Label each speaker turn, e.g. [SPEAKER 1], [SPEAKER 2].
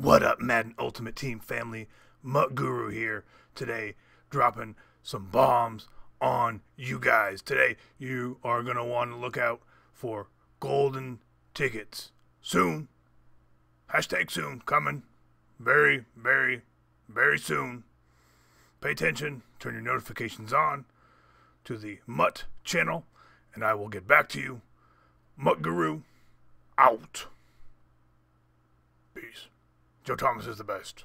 [SPEAKER 1] What up, Madden Ultimate Team family? MUT Guru here today, dropping some bombs on you guys. Today, you are going to want to look out for golden tickets soon. Hashtag soon, coming very, very, very soon. Pay attention, turn your notifications on to the MUT channel, and I will get back to you. MUT Guru, out. Joe Thomas is the best.